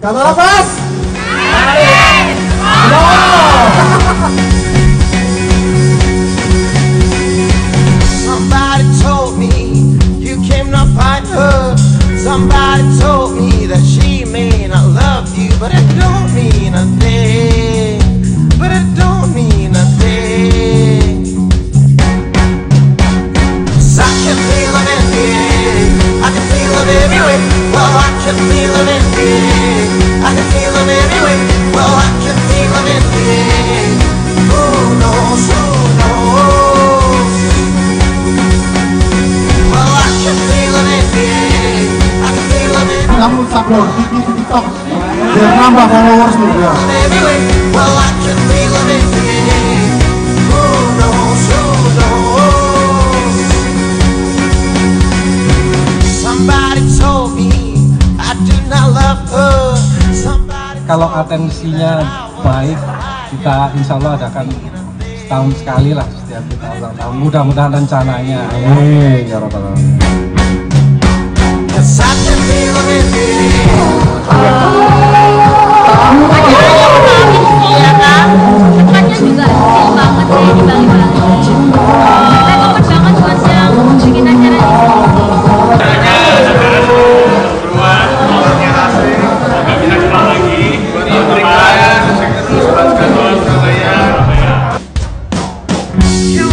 Kata lepas. Somebody told me you came to find her. Somebody told me that she may not love you, but it don't can feel in here. I can feel it everywhere. Well, I can feel in here. Who oh, knows? Who knows? Well, I can feel in here. I can feel it in Kamu upload di di TikTok biar nambah followers. Well, I kalau atensinya baik kita insya Allah adakan setahun sekali lah setiap kita ulang tahun. Mudah-mudahan rencananya. Ya. Amin. Ya rabbal you